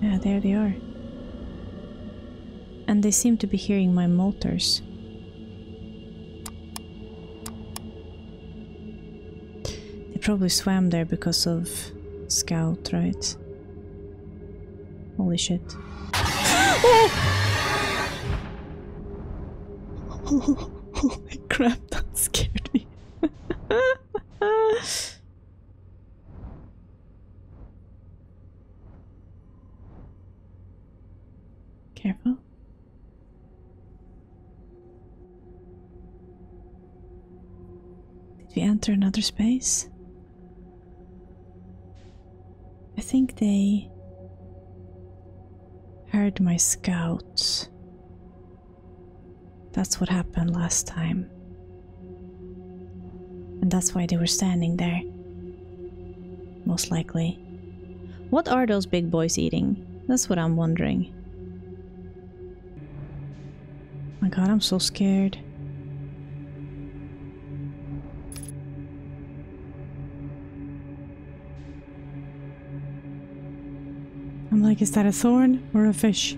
Yeah, there they are. And they seem to be hearing my motors. They probably swam there because of Scout, right? Holy shit. oh! oh holy crap, another space? I think they heard my scouts. That's what happened last time. And that's why they were standing there. Most likely. What are those big boys eating? That's what I'm wondering. My god, I'm so scared. Like, is that a thorn or a fish?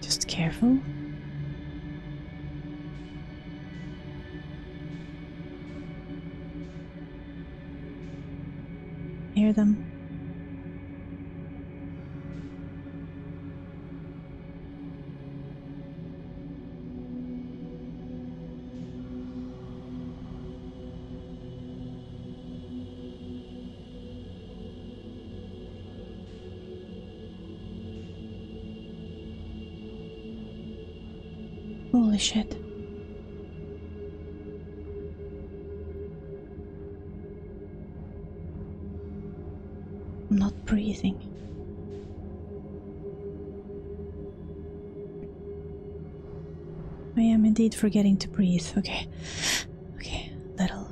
Just careful. Hear them. Holy shit. I'm not breathing. I am indeed forgetting to breathe. Okay. Okay, little.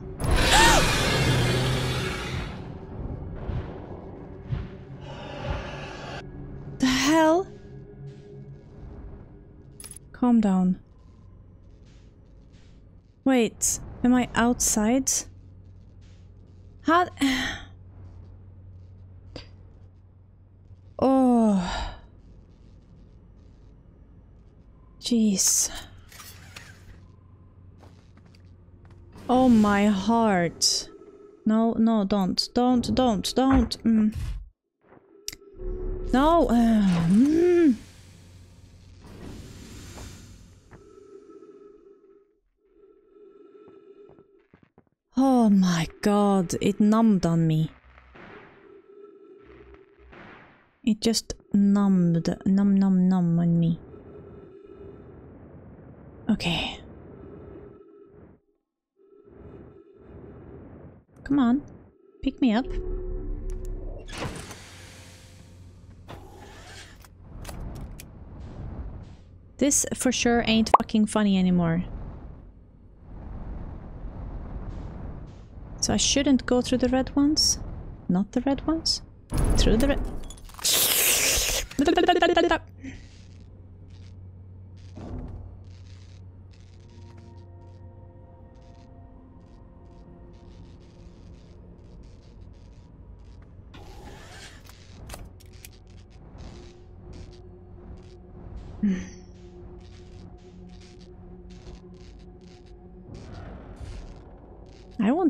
the hell? Calm down. Wait, am I outside? How? Oh. Jeez. Oh, my heart. No, no, don't. Don't, don't, don't. Mm. No. Uh, mm. My god, it numbed on me. It just numbed, num num num on me. Okay. Come on, pick me up. This for sure ain't fucking funny anymore. So I shouldn't go through the red ones? Not the red ones? Through the red...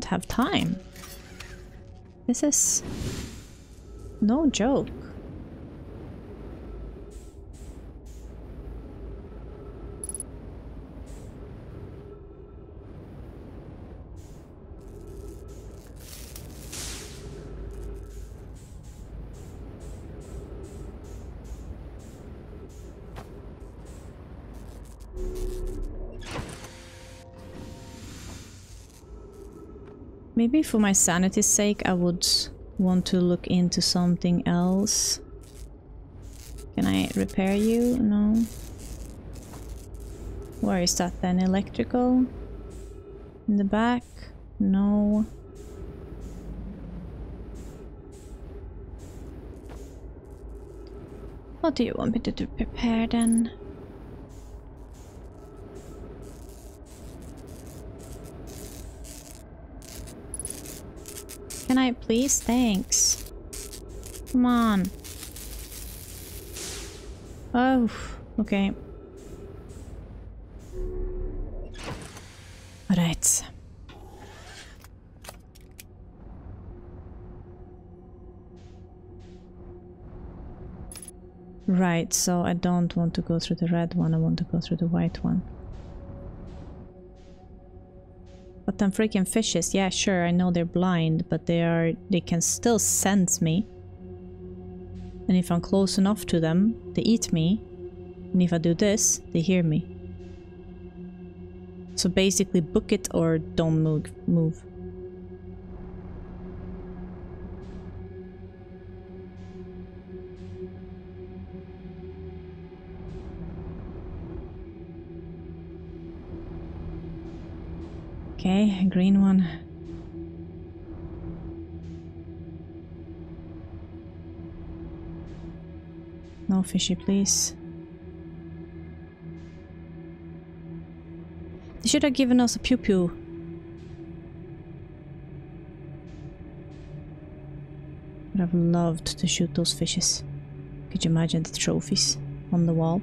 have time. This is no joke. Maybe for my sanity's sake I would want to look into something else. Can I repair you? No. Where is that then? Electrical? In the back? No. What do you want me to? Prepare then? I please? Thanks. Come on. Oh, okay. Alright. Right, so I don't want to go through the red one, I want to go through the white one. But them freaking fishes, yeah, sure, I know they're blind, but they are they can still sense me. And if I'm close enough to them, they eat me. And if I do this, they hear me. So basically book it or don't move. move. Okay, green one. No fishy, please. They should have given us a pew pew. Would have loved to shoot those fishes. Could you imagine the trophies on the wall?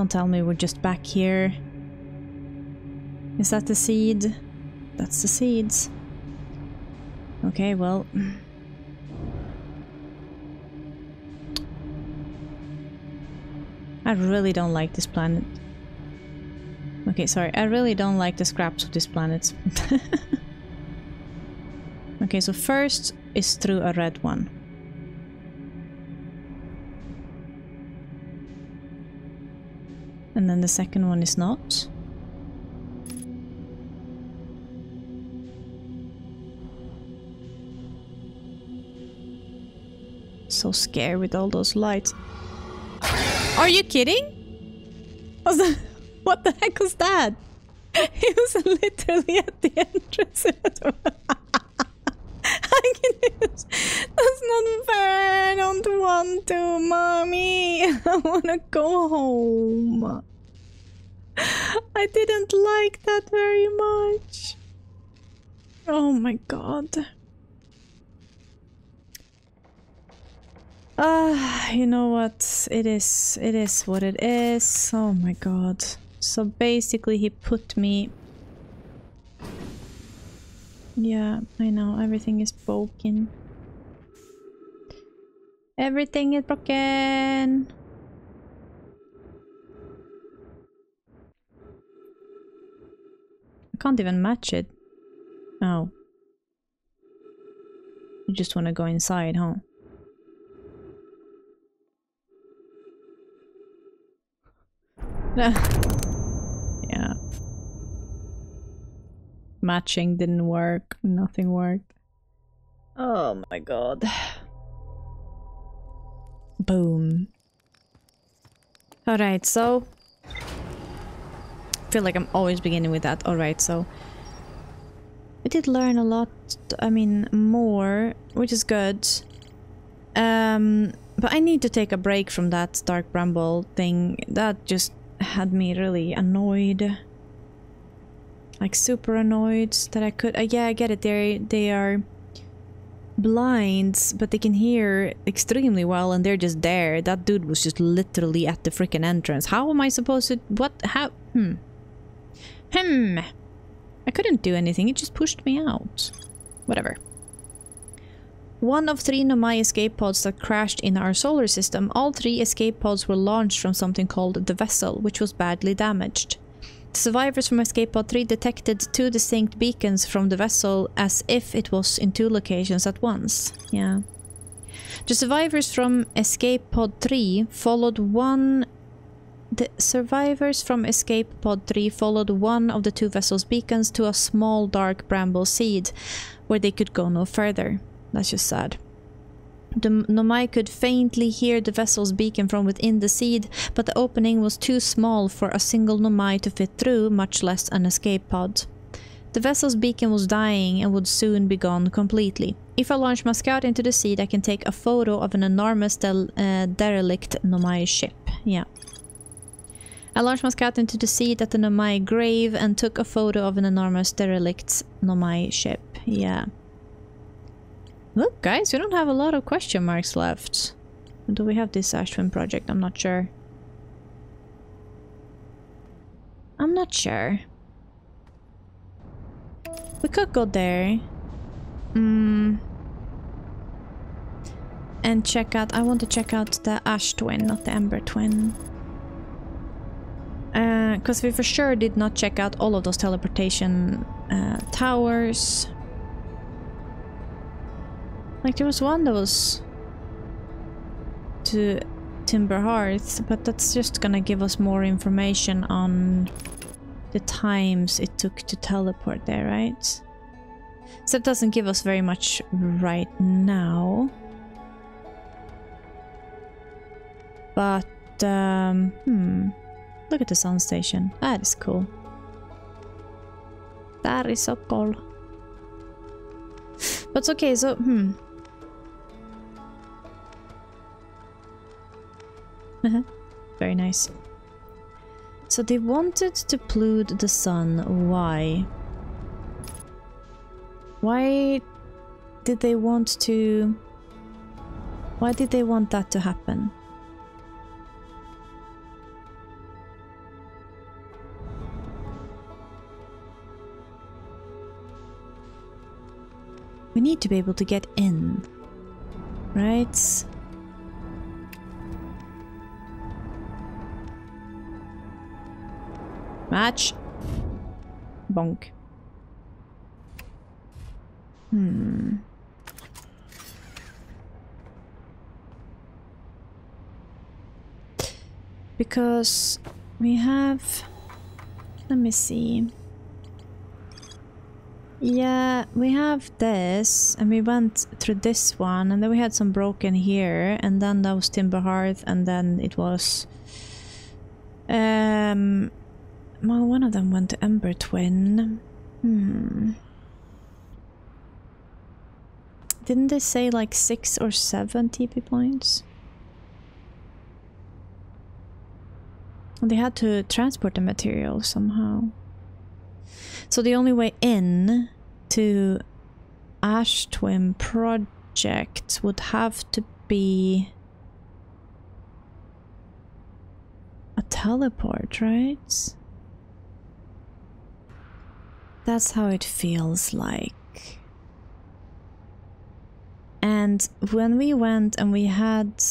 Don't tell me we're just back here. Is that the seed? That's the seeds. Okay, well... I really don't like this planet. Okay, sorry. I really don't like the scraps of this planet. okay, so first is through a red one. And then the second one is not. So scared with all those lights. Are you kidding? Was that, what the heck was that? He was literally at the entrance. That's not fair. I don't want to, mommy. I want to go home. I didn't like that very much. Oh my god. Ah, uh, you know what? It is, it is what it is. Oh my god. So basically he put me... Yeah, I know, everything is broken. Everything is broken! Can't even match it. Oh. You just want to go inside, huh? yeah. Matching didn't work. Nothing worked. Oh my god. Boom. Alright, so... Feel like I'm always beginning with that. Alright, so... I did learn a lot, I mean, more, which is good. Um, but I need to take a break from that Dark Bramble thing. That just had me really annoyed. Like super annoyed that I could- uh, yeah, I get it, they they are blind, but they can hear extremely well and they're just there. That dude was just literally at the freaking entrance. How am I supposed to- what- how- hmm. Hmm. I couldn't do anything, it just pushed me out. Whatever. One of three Nomai escape pods that crashed in our solar system, all three escape pods were launched from something called the Vessel, which was badly damaged. The survivors from Escape Pod 3 detected two distinct beacons from the vessel as if it was in two locations at once. Yeah. The survivors from Escape Pod 3 followed one the survivors from Escape Pod 3 followed one of the two vessels' beacons to a small dark bramble seed, where they could go no further. That's just sad. The Nomai could faintly hear the vessel's beacon from within the seed, but the opening was too small for a single Nomai to fit through, much less an escape pod. The vessel's beacon was dying and would soon be gone completely. If I launch my scout into the seed, I can take a photo of an enormous del uh, derelict Nomai ship. Yeah. I launched my scout into the seat at the Nomai grave and took a photo of an enormous derelict Nomai ship. Yeah. Look, guys, we don't have a lot of question marks left. Do we have this Ash Twin project? I'm not sure. I'm not sure. We could go there. Mm. And check out... I want to check out the Ash Twin, not the Ember Twin. Because uh, we for sure did not check out all of those teleportation uh, towers. Like there was one that was to Timber Hearth, but that's just gonna give us more information on the times it took to teleport there, right? So it doesn't give us very much right now. But, um, hmm. Look at the sun station. That is cool. That is so cool. But okay, so, hmm. Very nice. So they wanted to pollute the sun. Why? Why did they want to... Why did they want that to happen? We need to be able to get in. Right? Match. Bonk. Hmm. Because we have... Let me see. Yeah, we have this, and we went through this one, and then we had some broken here, and then that was Timber Hearth, and then it was... Um, well, one of them went to Ember Twin. Hmm. Didn't they say like six or seven TP points? They had to transport the material somehow. So the only way in to Ash Twin project would have to be a teleport, right? That's how it feels like. And when we went and we had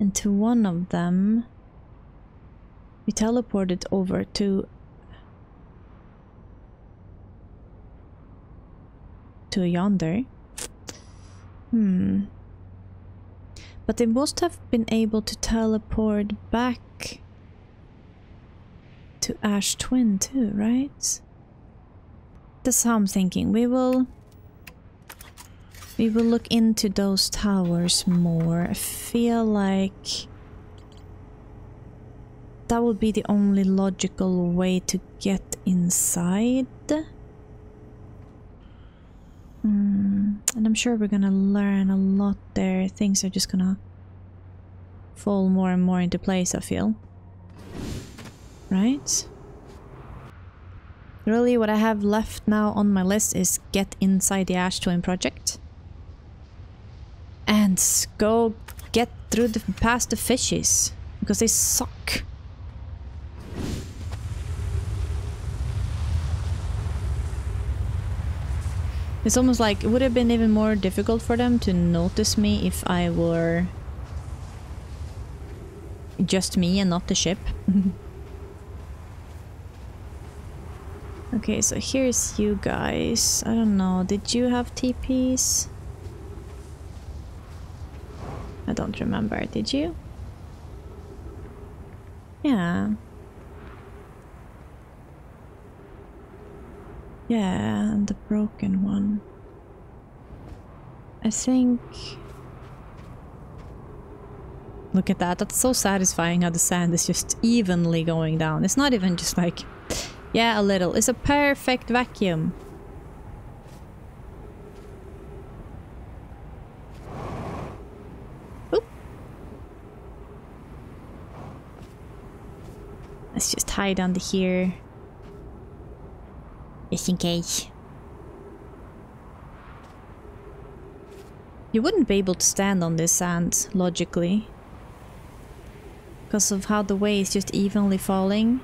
into one of them, we teleported over to to yonder. Hmm. But they must have been able to teleport back to Ash Twin too, right? That's how I'm thinking. We will we will look into those towers more. I feel like that would be the only logical way to get inside. Mm, and I'm sure we're gonna learn a lot there. Things are just gonna fall more and more into place, I feel. Right? Really, what I have left now on my list is get inside the Ash Twin project and go get through the past the fishes because they suck. It's almost like it would have been even more difficult for them to notice me if I were just me and not the ship. okay, so here's you guys. I don't know, did you have TPs? I don't remember. Did you? Yeah. Yeah, and the broken one. I think... Look at that, that's so satisfying how the sand is just evenly going down. It's not even just like... Yeah, a little. It's a perfect vacuum. Let's just hide under here. Just in case. You wouldn't be able to stand on this sand, logically. Because of how the way is just evenly falling.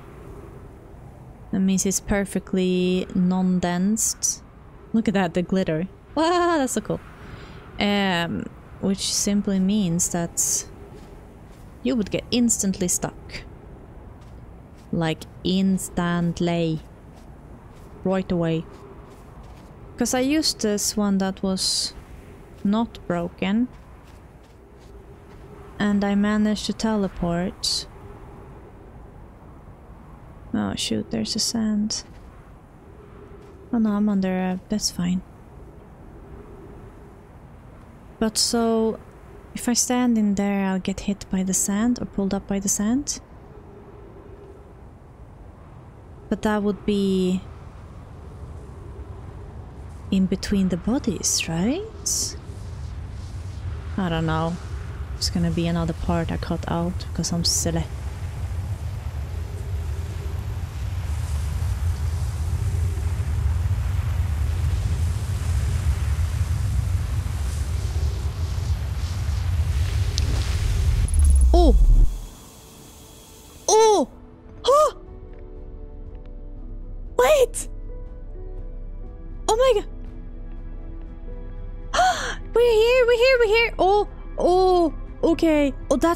That means it's perfectly non-densed. Look at that, the glitter. Wow, that's so cool. Um, which simply means that you would get instantly stuck. Like instantly. Right away. Because I used this one that was not broken. And I managed to teleport. Oh shoot, there's a sand. Oh no, I'm under, uh, that's fine. But so, if I stand in there I'll get hit by the sand or pulled up by the sand? But that would be in between the bodies, right? I don't know. It's gonna be another part I cut out because I'm silly.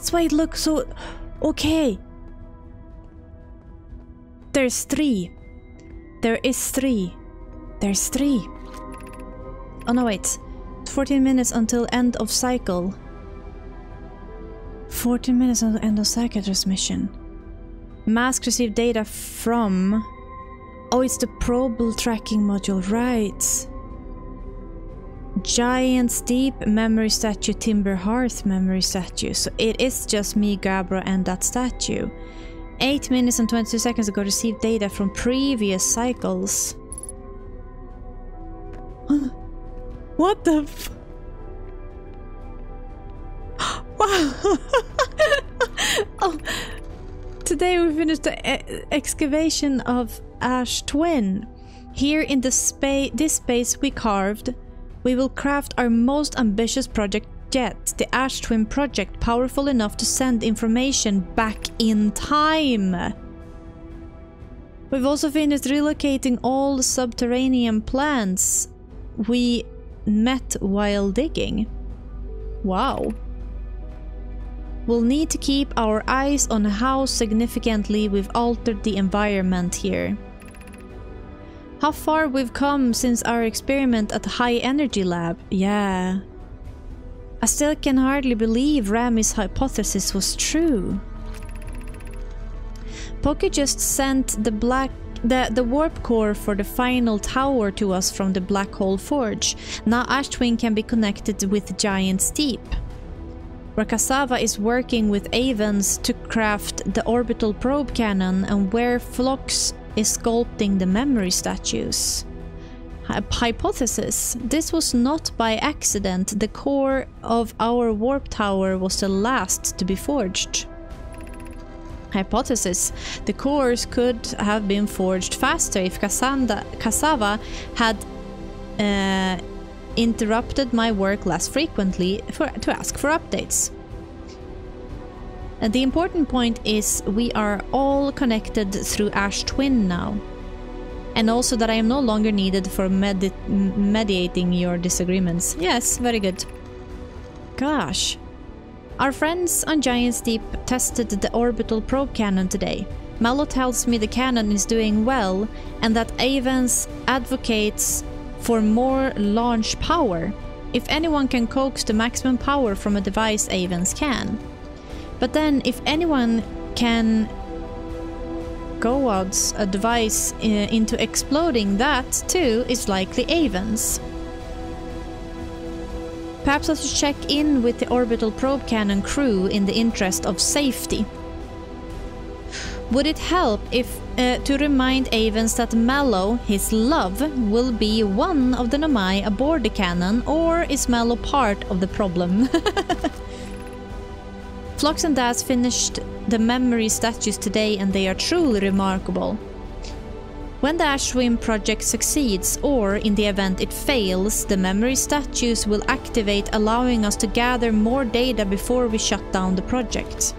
That's why it looks so... Okay. There's three. There is three. There's three. Oh no, wait. 14 minutes until end of cycle. 14 minutes until end of cycle transmission. Mask received data from... Oh, it's the probable tracking module, right. Giant's Deep memory statue, Timber Hearth memory statue. So it is just me, Gabbro, and that statue. 8 minutes and 22 seconds ago received data from previous cycles. what the f- Wow! oh, today we finished the e excavation of Ash Twin. Here in the space, this space we carved, we will craft our most ambitious project yet, the Ash Twin project, powerful enough to send information back in time. We've also finished relocating all the subterranean plants we met while digging. Wow. We'll need to keep our eyes on how significantly we've altered the environment here. How far we've come since our experiment at the High Energy Lab. Yeah. I still can hardly believe Ramie's hypothesis was true. Poki just sent the black the, the warp core for the final tower to us from the Black Hole Forge. Now Ash Twin can be connected with Giant's Deep. Rakasava is working with Avens to craft the orbital probe cannon and where Phlox is sculpting the memory statues. Hypothesis. This was not by accident. The core of our warp tower was the last to be forged. Hypothesis. The cores could have been forged faster if Cassandra, Cassava had uh, interrupted my work less frequently for, to ask for updates. And the important point is we are all connected through Ash Twin now. And also that I am no longer needed for medi mediating your disagreements. Yes, very good. Gosh. Our friends on Giant's Deep tested the orbital probe cannon today. Mallow tells me the cannon is doing well and that Avens advocates for more launch power. If anyone can coax the maximum power from a device, Avens can. But then, if anyone can go advice uh, into exploding, that too is likely Avens. Perhaps I should check in with the orbital probe cannon crew in the interest of safety. Would it help if uh, to remind Avens that Mallow, his love, will be one of the Nomai aboard the cannon, or is Mallow part of the problem? Phlox and Daz finished the memory statues today and they are truly remarkable. When the Ash Twin project succeeds, or in the event it fails, the memory statues will activate allowing us to gather more data before we shut down the project.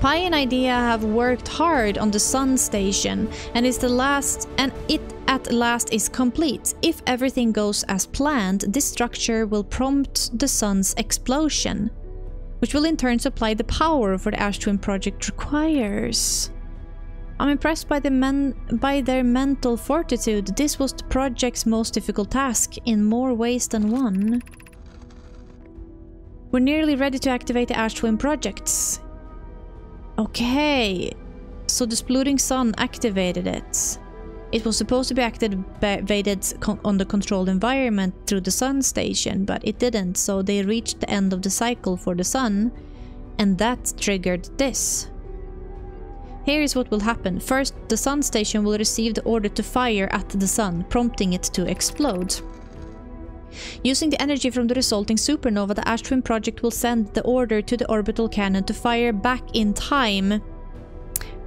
Pye and Idaea have worked hard on the Sun Station and is the last and it at last is complete. If everything goes as planned, this structure will prompt the Sun's explosion, which will in turn supply the power for the Ash Twin project requires. I'm impressed by, the men by their mental fortitude. This was the project's most difficult task, in more ways than one. We're nearly ready to activate the Ash Twin projects. Okay, so the Splooting Sun activated it. It was supposed to be activated on the controlled environment through the Sun Station, but it didn't, so they reached the end of the cycle for the Sun, and that triggered this. Here is what will happen. First, the Sun Station will receive the order to fire at the Sun, prompting it to explode. Using the energy from the resulting supernova, the Ash Twin project will send the order to the orbital cannon to fire back in time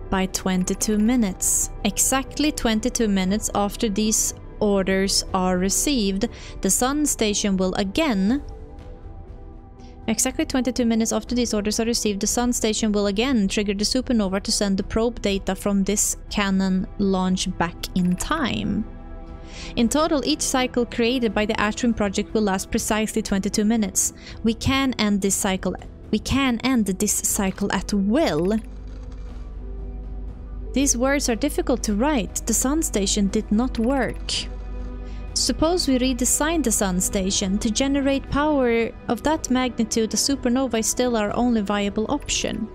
by 22 minutes. Exactly 22 minutes after these orders are received, the Sun Station will again Exactly 22 minutes after these orders are received, the Sun Station will again trigger the supernova to send the probe data from this cannon launch back in time. In total, each cycle created by the Ash project will last precisely 22 minutes. We can end this cycle we can end this cycle at will. These words are difficult to write. The sun station did not work. Suppose we redesign the sun station to generate power of that magnitude, the supernova is still our only viable option.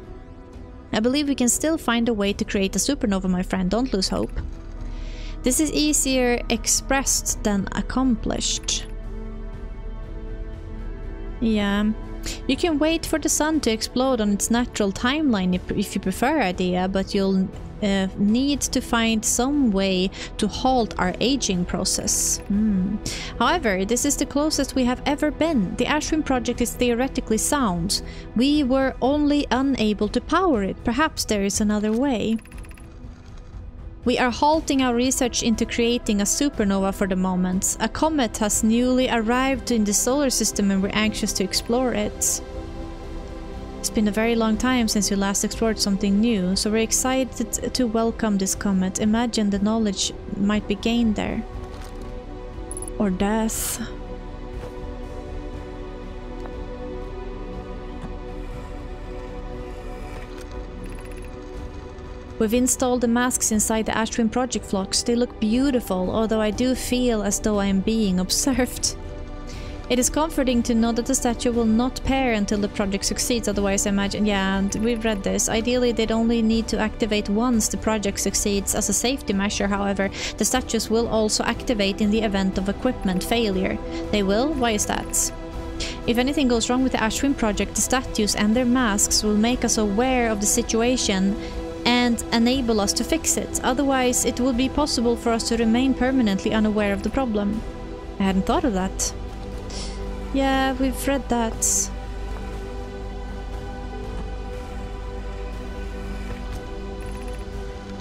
I believe we can still find a way to create a supernova, my friend, don't lose hope. This is easier expressed than accomplished. Yeah. You can wait for the sun to explode on its natural timeline if you prefer idea, but you'll uh, need to find some way to halt our aging process. Mm. However, this is the closest we have ever been. The Ash Twin project is theoretically sound. We were only unable to power it. Perhaps there is another way. We are halting our research into creating a supernova for the moment. A comet has newly arrived in the solar system and we're anxious to explore it. It's been a very long time since we last explored something new, so we're excited to welcome this comet. Imagine the knowledge might be gained there. Or death. We've installed the masks inside the Ash Twin project Phlox. They look beautiful, although I do feel as though I am being observed. It is comforting to know that the statue will not pair until the project succeeds, otherwise I imagine- yeah, and we've read this. Ideally, they'd only need to activate once the project succeeds as a safety measure, however, the statues will also activate in the event of equipment failure. They will? Why is that? If anything goes wrong with the Ash Twin project, the statues and their masks will make us aware of the situation and enable us to fix it. Otherwise, it would be possible for us to remain permanently unaware of the problem. I hadn't thought of that. Yeah, we've read that.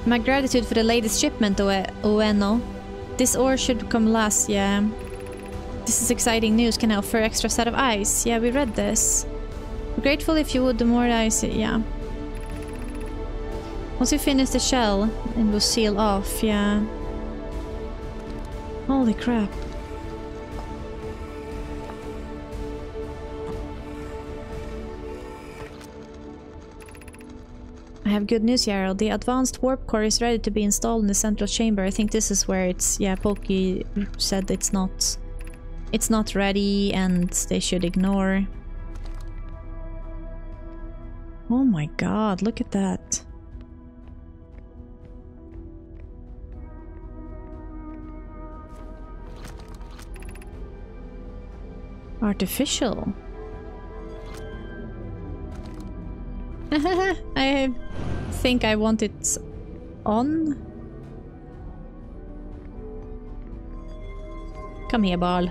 My gratitude for the latest shipment, Ueno. This ore should come last, yeah. This is exciting news. Can I offer extra set of eyes? Yeah, we read this. grateful if you would, the more eyes, yeah. Once we finish the shell, it will seal off, yeah. Holy crap. I have good news, Yarrow. The advanced warp core is ready to be installed in the central chamber. I think this is where it's... Yeah, Pokey said it's not... It's not ready and they should ignore. Oh my god, look at that. Artificial. I think I want it on. Come here, ball.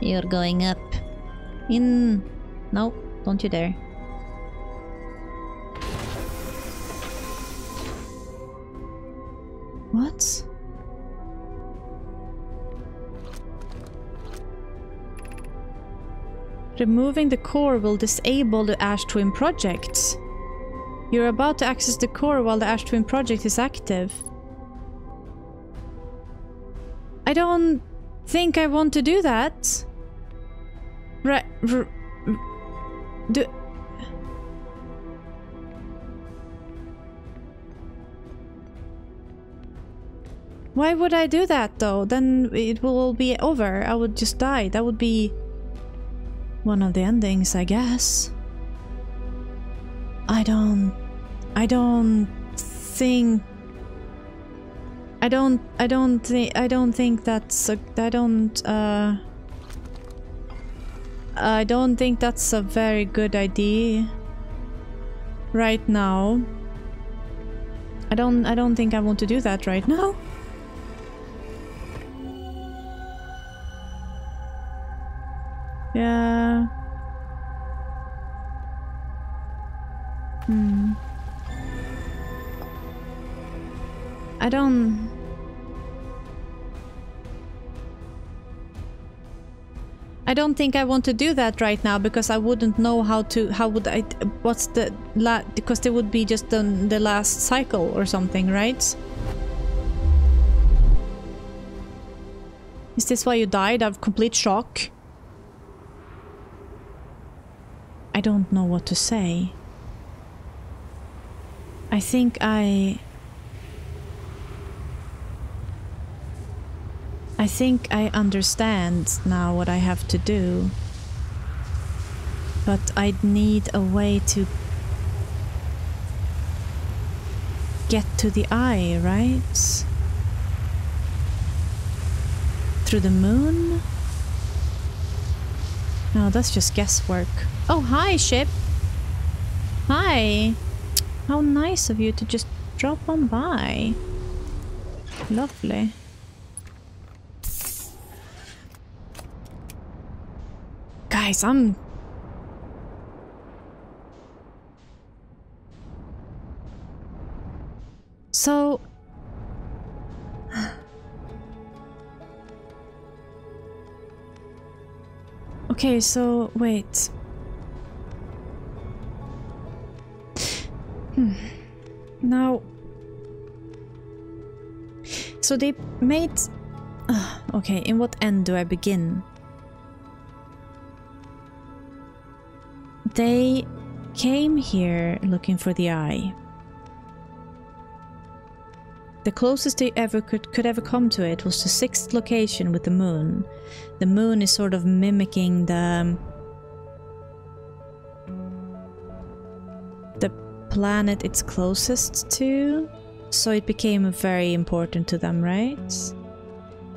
You're going up. In. No. Don't you dare. What? Removing the core will disable the Ash Twin project. You're about to access the core while the Ash Twin project is active. I don't think I want to do that. Right. Do. Why would I do that though? Then it will all be over. I would just die. That would be one of the endings, I guess. I don't... I don't think... I don't... I don't think... I don't think that's a... I don't... Uh... I don't think that's a very good idea. Right now. I don't... I don't think I want to do that right now. Yeah. Hmm. I don't... I don't think I want to do that right now because I wouldn't know how to how would I what's the la because there would be just the, the last cycle or something, right? Is this why you died of complete shock? I don't know what to say. I think I... I think I understand now what I have to do. But I'd need a way to get to the eye, right? Through the moon? No, that's just guesswork. Oh, hi, ship. Hi. How nice of you to just drop on by. Lovely. Guys, I'm... So... Okay, so wait. Hmm. Now, so they made. Uh, okay, in what end do I begin? They came here looking for the eye. The closest they ever could, could ever come to it was the sixth location with the moon. The moon is sort of mimicking the planet it's closest to, so it became very important to them, right?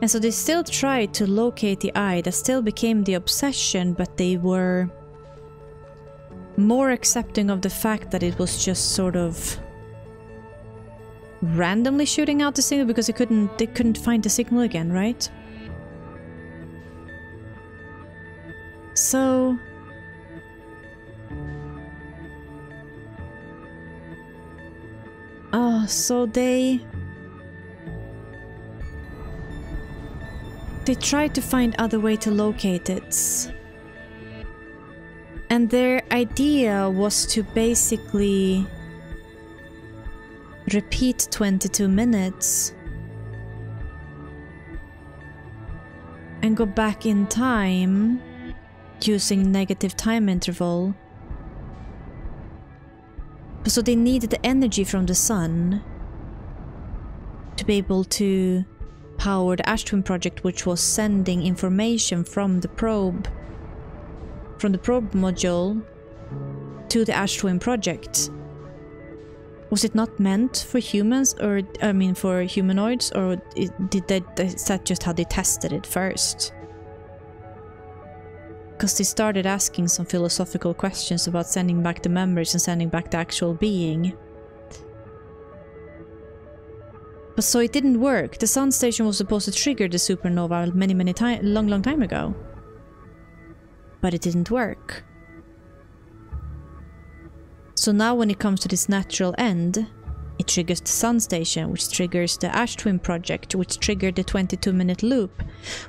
And so they still tried to locate the eye, that still became the obsession, but they were more accepting of the fact that it was just sort of randomly shooting out the signal because they couldn't they couldn't find the signal again, right? So So they they tried to find other way to locate it. And their idea was to basically repeat 22 minutes and go back in time using negative time interval. So they needed the energy from the sun to be able to power the Ash Twin project which was sending information from the probe from the probe module to the Ash Twin project. Was it not meant for humans, or I mean for humanoids, or did they, is that just how they tested it first? Because they started asking some philosophical questions about sending back the members and sending back the actual being. But so it didn't work. The sun station was supposed to trigger the supernova many, many time, long, long time ago. But it didn't work. So now when it comes to this natural end, it triggers the sun station, which triggers the Ash Twin project, which triggered the 22 minute loop,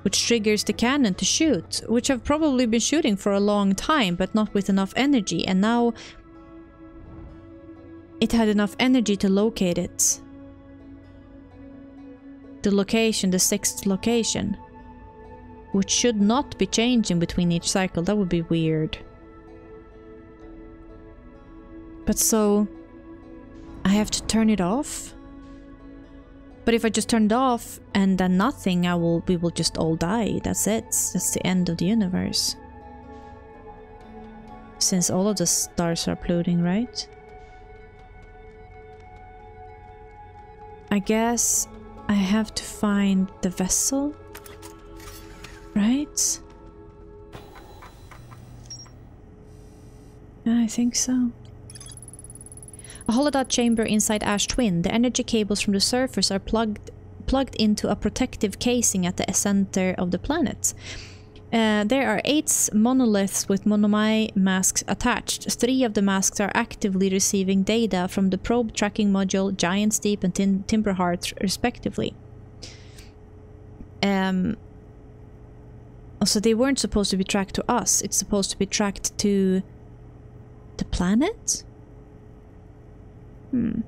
which triggers the cannon to shoot, which I've probably been shooting for a long time, but not with enough energy, and now it had enough energy to locate it. The location, the sixth location, which should not be changing between each cycle, that would be weird. But so I have to turn it off. But if I just turn it off and then nothing, I will we will just all die. That's it. That's the end of the universe. Since all of the stars are polluting, right? I guess I have to find the vessel, right? I think so. A holodot chamber inside Ash Twin. The energy cables from the surface are plugged plugged into a protective casing at the center of the planet. Uh, there are eight monoliths with Monomai masks attached. Three of the masks are actively receiving data from the probe tracking module, Giant's Deep and Tim Timber Hearth, respectively. Um, so they weren't supposed to be tracked to us. It's supposed to be tracked to the planet? Hmm.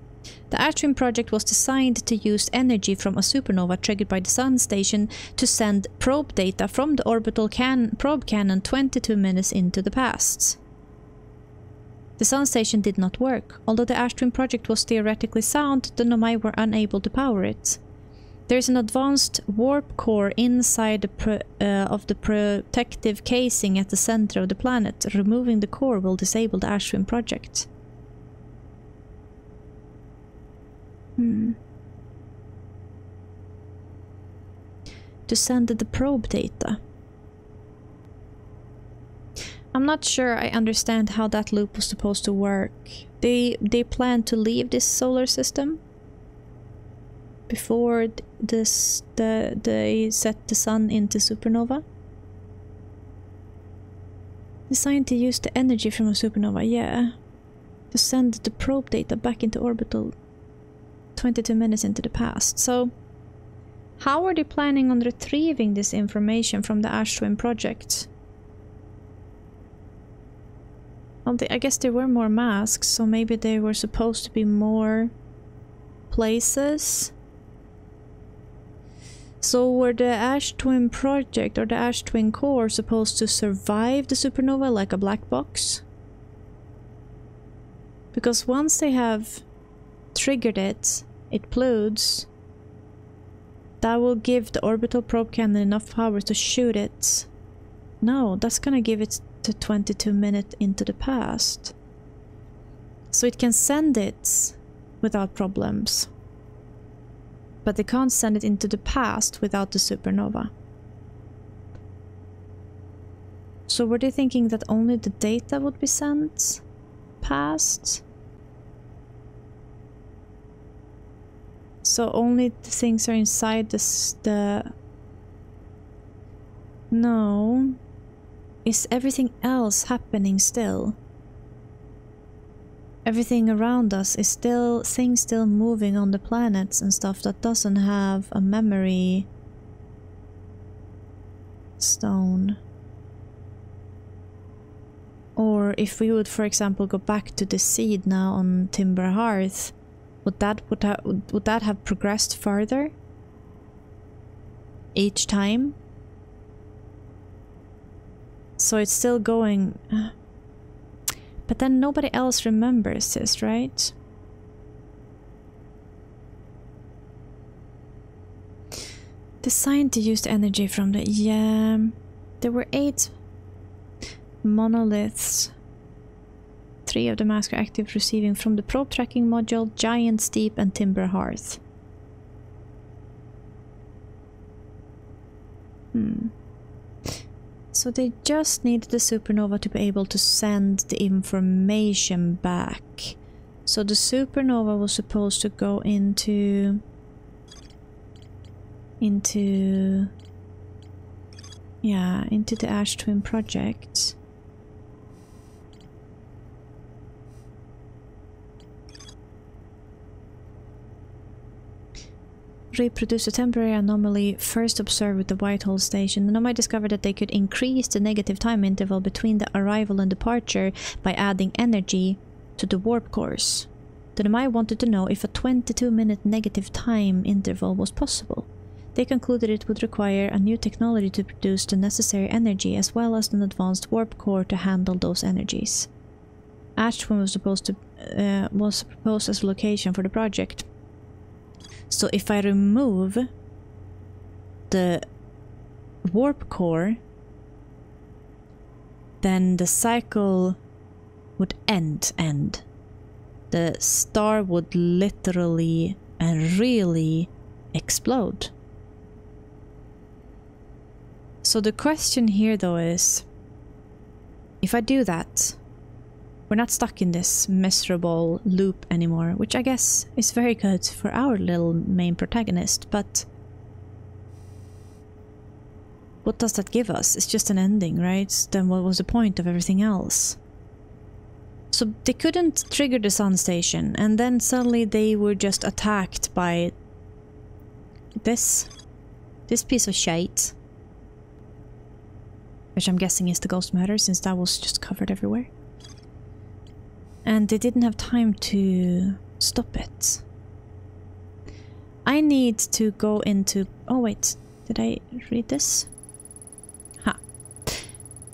The Twin project was designed to use energy from a supernova triggered by the Sun Station to send probe data from the orbital can probe cannon 22 minutes into the past. The Sun Station did not work. Although the Twin project was theoretically sound, the Nomai were unable to power it. There is an advanced warp core inside the uh, of the protective casing at the center of the planet. Removing the core will disable the Twin project. Mm. To send the probe data. I'm not sure I understand how that loop was supposed to work. They they plan to leave this solar system before this the they set the sun into supernova. Designed to use the energy from a supernova, yeah. To send the probe data back into orbital 22 minutes into the past. So, how are they planning on retrieving this information from the Ash Twin project? Well, they, I guess there were more masks, so maybe they were supposed to be more places. So were the Ash Twin project or the Ash Twin core supposed to survive the supernova like a black box? Because once they have triggered it, it pollutes. That will give the orbital probe cannon enough power to shoot it. No, that's gonna give it to 22 minutes into the past. So it can send it without problems. But they can't send it into the past without the supernova. So were they thinking that only the data would be sent past? So only the things are inside this, the... No. Is everything else happening still? Everything around us is still... things still moving on the planets and stuff that doesn't have a memory stone. Or if we would, for example, go back to the seed now on Timber Hearth, would that would, ha would that have progressed further? Each time? So it's still going... But then nobody else remembers this, right? Designed to use the energy from the... Yeah... There were eight monoliths Three of the masks are active receiving from the probe tracking module, Giant's Deep and Timber Hearth. Hmm. So they just need the supernova to be able to send the information back. So the supernova was supposed to go into... Into... Yeah, into the Ash Twin project. Reproduce a temporary anomaly first observed with the White Hole station. The anomaly discovered that they could increase the negative time interval between the arrival and departure by adding energy to the warp course. The anomaly wanted to know if a 22 minute negative time interval was possible. They concluded it would require a new technology to produce the necessary energy as well as an advanced warp core to handle those energies. Ash Twin was supposed to uh, was proposed as a location for the project. So if I remove the warp core, then the cycle would end end. The star would literally and really explode. So the question here though is if I do that, we're not stuck in this miserable loop anymore, which I guess is very good for our little main protagonist, but what does that give us? It's just an ending, right? Then what was the point of everything else? So they couldn't trigger the sun station, and then suddenly they were just attacked by this. This piece of shite. Which I'm guessing is the ghost matter since that was just covered everywhere. And they didn't have time to stop it. I need to go into... Oh wait, did I read this? Ha.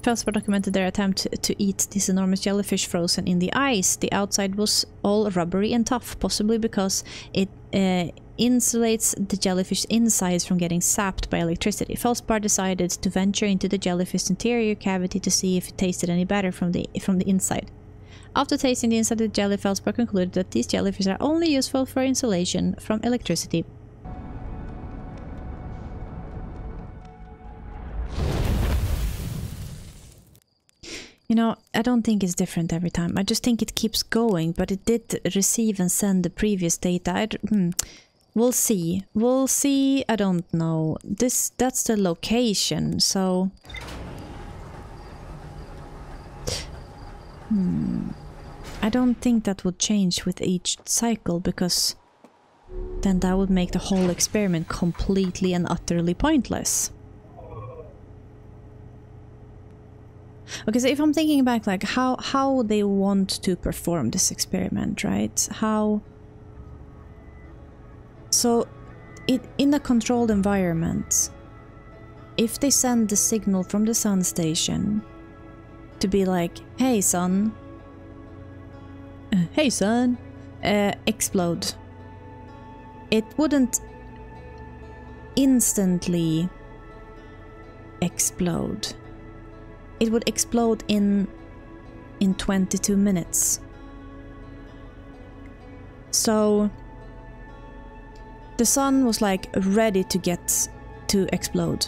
Feldspar documented their attempt to eat this enormous jellyfish frozen in the ice. The outside was all rubbery and tough, possibly because it uh, insulates the jellyfish insides from getting sapped by electricity. Feldspar decided to venture into the jellyfish's interior cavity to see if it tasted any better from the from the inside. After tasting the inside of the jelly, Feldspar concluded that these jellyfish are only useful for insulation from electricity. You know, I don't think it's different every time. I just think it keeps going, but it did receive and send the previous data. Hmm, we'll see. We'll see. I don't know. This that's the location, so Hmm. I don't think that would change with each cycle because then that would make the whole experiment completely and utterly pointless. Okay, so if I'm thinking back, like how how they want to perform this experiment, right? How so it in a controlled environment, if they send the signal from the sun station to be like, "Hey, sun, hey, sun," uh, explode, it wouldn't instantly explode it would explode in in 22 minutes. So the sun was like ready to get to explode.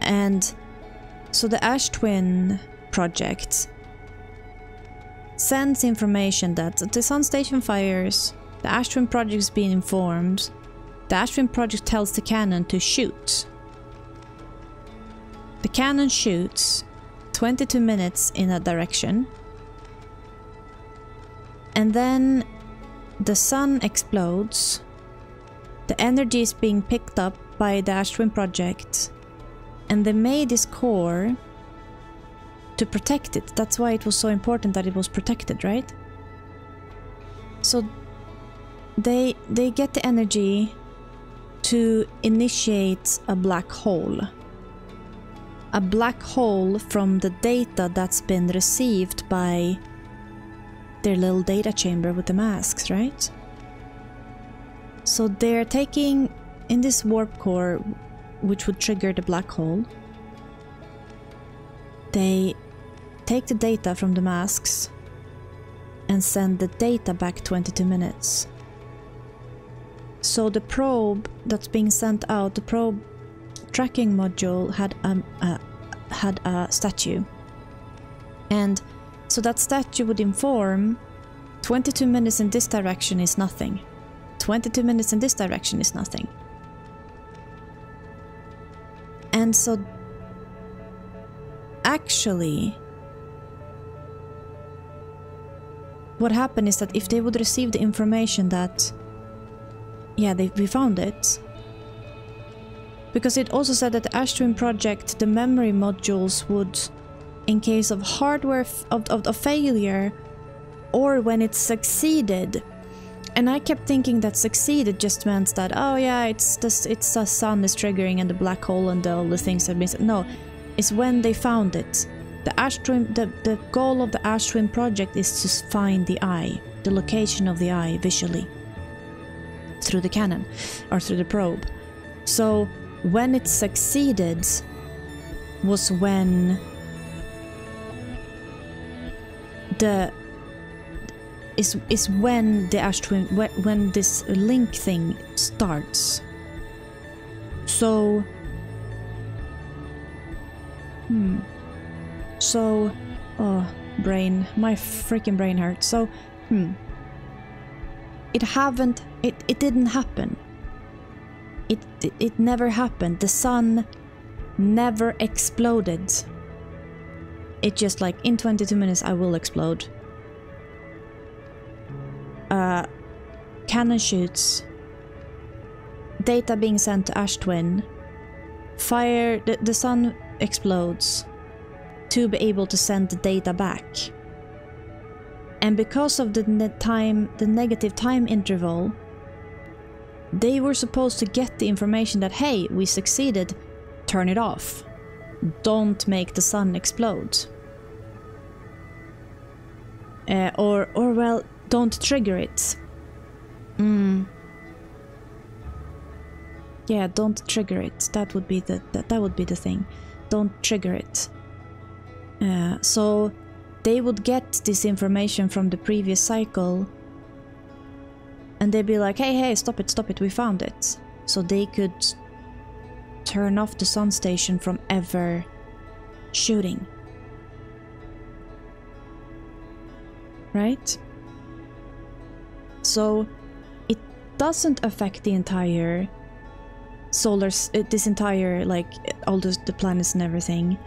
And so the Ash Twin project sends information that the sun station fires, the Ash Twin project is being informed, the Ash Twin project tells the cannon to shoot. The cannon shoots, 22 minutes in a direction. And then the sun explodes. The energy is being picked up by the Ash Twin project. And they made this core to protect it. That's why it was so important that it was protected, right? So they they get the energy to initiate a black hole a black hole from the data that's been received by their little data chamber with the masks, right? So they're taking in this warp core, which would trigger the black hole, they take the data from the masks and send the data back 22 minutes. So the probe that's being sent out, the probe tracking module had a, a, had a statue. And so that statue would inform 22 minutes in this direction is nothing. 22 minutes in this direction is nothing. And so actually what happened is that if they would receive the information that yeah, they, we found it, Because it also said that the Ash Twin project, the memory modules would, in case of hardware of, of, of failure, or when it succeeded. And I kept thinking that succeeded just meant that oh yeah, it's this it's the sun is triggering and the black hole and all the things have been no, it's when they found it. The Ash Twin, the, the goal of the Ash Twin project is to find the eye, the location of the eye visually through the cannon or through the probe. So when it succeeded was when the is is when the ash twin when this link thing starts. So hmm. So oh brain, my freaking brain hurts. So hmm. It haven't it it didn't happen. It, it it never happened. The sun never exploded. It just like in 22 minutes I will explode uh, cannon shoots, data being sent to Ash Twin, fire, the, the sun explodes to be able to send the data back. And because of the time, the negative time interval, they were supposed to get the information that, hey, we succeeded, turn it off. Don't make the sun explode. Uh, or, or well, don't trigger it. Mm. Yeah, don't trigger it. That would be the that, that would be the thing. Don't trigger it. Uh, so they would get this information from the previous cycle and they'd be like, hey, hey, stop it, stop it, we found it. So they could turn off the sun station from ever shooting. Right? So it doesn't affect the entire solar, uh, this entire, like, all the, the planets and everything.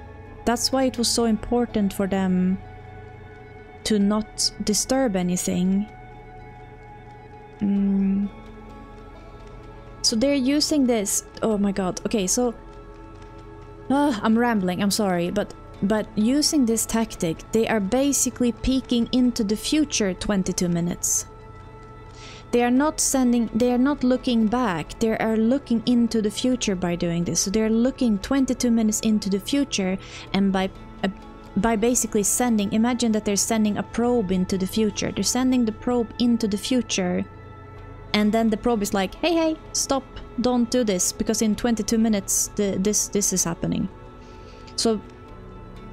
That's why it was so important for them to not disturb anything. Mm. So they're using this. Oh my god. Okay, so uh, I'm rambling. I'm sorry, but but using this tactic, they are basically peeking into the future 22 minutes. They are not sending, they are not looking back, they are looking into the future by doing this. So they're looking 22 minutes into the future and by uh, by basically sending, imagine that they're sending a probe into the future. They're sending the probe into the future and then the probe is like, hey, hey, stop, don't do this because in 22 minutes the, this, this is happening. So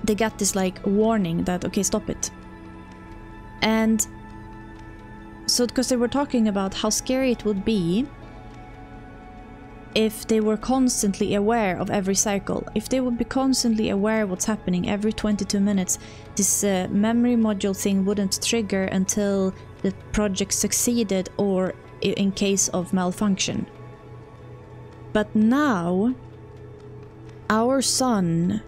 they got this like warning that, okay, stop it. And so because they were talking about how scary it would be if they were constantly aware of every cycle. If they would be constantly aware of what's happening every 22 minutes, this uh, memory module thing wouldn't trigger until the project succeeded or in case of malfunction. But now, our sun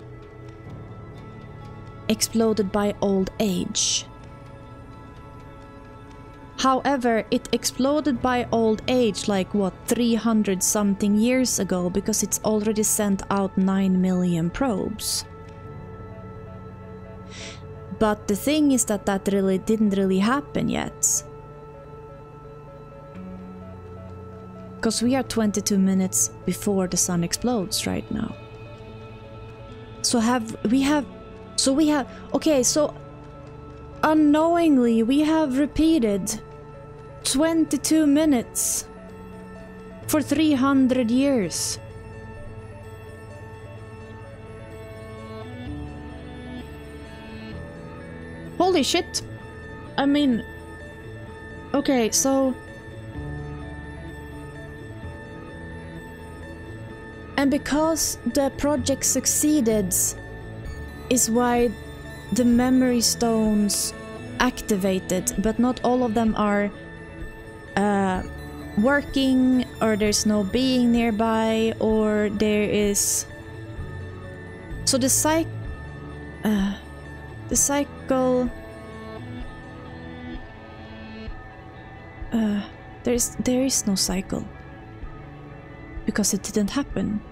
exploded by old age. However, it exploded by old age like what 300 something years ago because it's already sent out 9 million probes. But the thing is that that really didn't really happen yet. Because we are 22 minutes before the sun explodes right now. So have we have so we have okay so unknowingly we have repeated 22 minutes for 300 years. Holy shit. I mean, okay, so And because the project succeeded is why the memory stones activated, but not all of them are uh, working or there's no being nearby or there is so the cycle uh, the cycle uh, there is there is no cycle because it didn't happen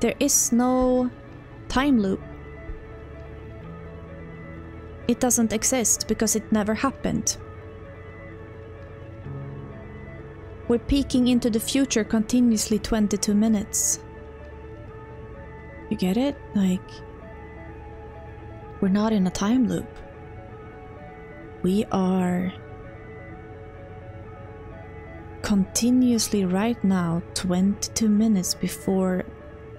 There is no time loop. It doesn't exist because it never happened. We're peeking into the future continuously 22 minutes. You get it? Like, we're not in a time loop. We are continuously right now 22 minutes before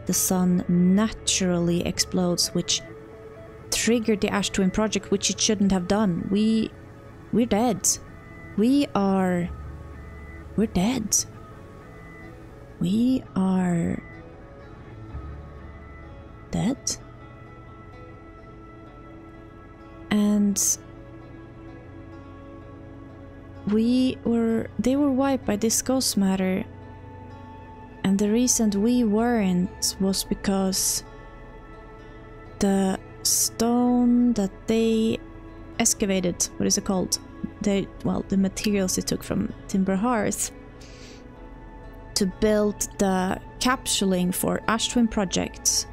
the sun naturally explodes, which triggered the Ash Twin project, which it shouldn't have done. We we're dead. We are we're dead. We are dead. And we were they were wiped by this ghost matter and the reason we weren't was because the stone that they excavated what is it called they well the materials they took from timber hearth to build the capsuling for ash twin projects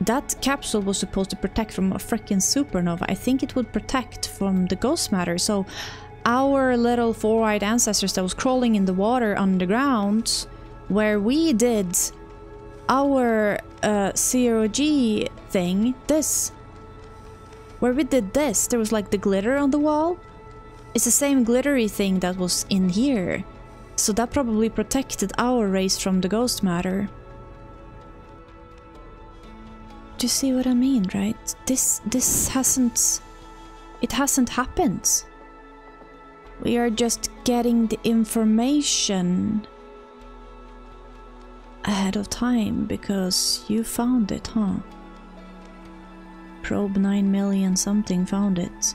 that capsule was supposed to protect from a freaking supernova. I think it would protect from the ghost matter. So our little four-eyed ancestors that was crawling in the water underground, where we did our uh, zero-G thing, this, where we did this, there was like the glitter on the wall. It's the same glittery thing that was in here. So that probably protected our race from the ghost matter. Do you see what I mean, right? This this hasn't it hasn't happened. We are just getting the information ahead of time because you found it, huh? Probe 9 million something found it.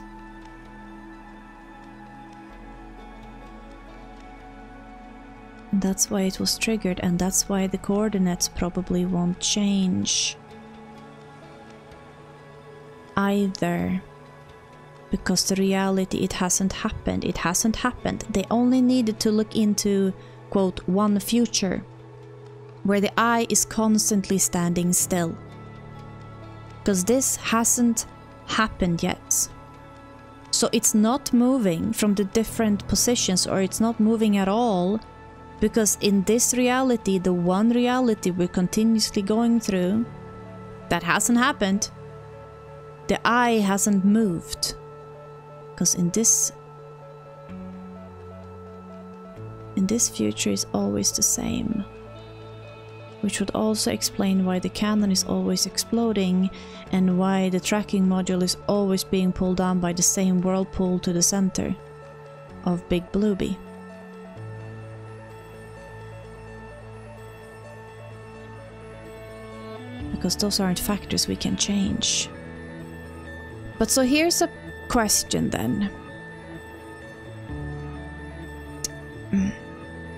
That's why it was triggered and that's why the coordinates probably won't change either because the reality it hasn't happened. It hasn't happened. They only needed to look into quote one future where the eye is constantly standing still because this hasn't happened yet so it's not moving from the different positions or it's not moving at all because in this reality the one reality we're continuously going through that hasn't happened the eye hasn't moved. Because in this... In this future is always the same. Which would also explain why the cannon is always exploding and why the tracking module is always being pulled down by the same whirlpool to the center of Big Blueby. Because those aren't factors we can change. But so here's a question then.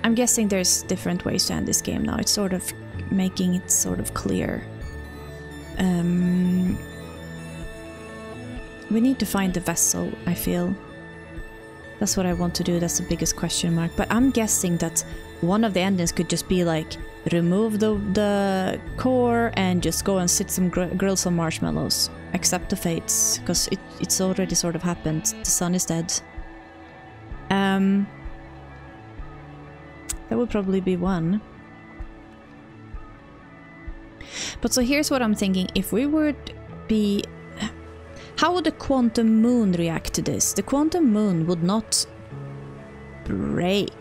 I'm guessing there's different ways to end this game now. It's sort of making it sort of clear. Um, we need to find the vessel, I feel. That's what I want to do, that's the biggest question mark. But I'm guessing that one of the endings could just be like, remove the, the core and just go and sit some gr grill some marshmallows accept the fates, because it, it's already sort of happened. The sun is dead. Um, that would probably be one. But so here's what I'm thinking. If we would be... How would the quantum moon react to this? The quantum moon would not break.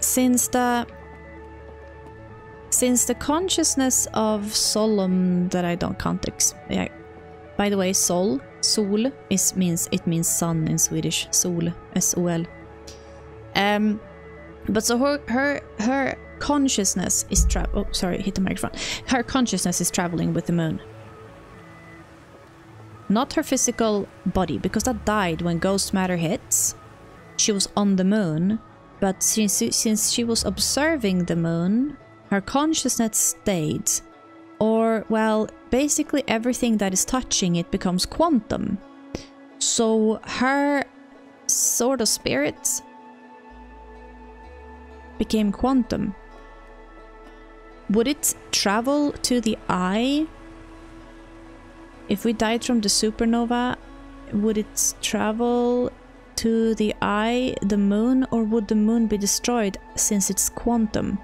Since the since the consciousness of Solom that I don't can't yeah. By the way, Sol, Sol is means it means sun in Swedish. Sol, S O L. Um, but so her her her consciousness is tra oh sorry hit the microphone. Her consciousness is traveling with the moon. Not her physical body because that died when ghost matter hits. She was on the moon, but since since she was observing the moon her consciousness stayed. Or, well, basically everything that is touching it becomes quantum. So her sort of spirit became quantum, would it travel to the eye? If we died from the supernova, would it travel to the eye, the moon, or would the moon be destroyed since it's quantum?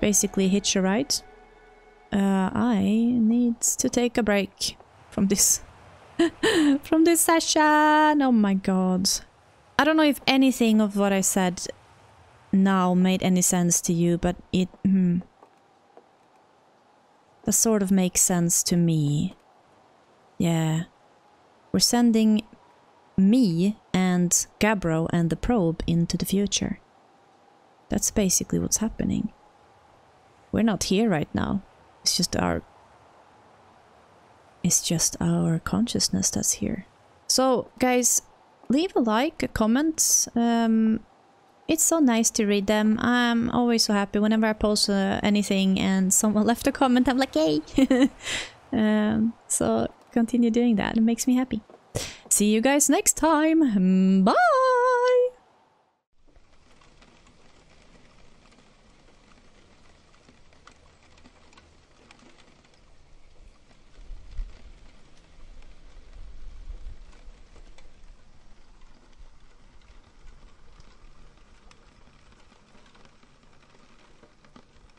Basically, hitch a ride. Uh, I need to take a break from this. from this session! Oh my god. I don't know if anything of what I said now made any sense to you, but it... Hmm, that sort of makes sense to me. Yeah. We're sending me and Gabbro and the probe into the future. That's basically what's happening. We're not here right now. It's just our... It's just our consciousness that's here. So, guys, leave a like, a comment. Um, it's so nice to read them. I'm always so happy whenever I post uh, anything and someone left a comment. I'm like, yay! um, so continue doing that. It makes me happy. See you guys next time. Bye!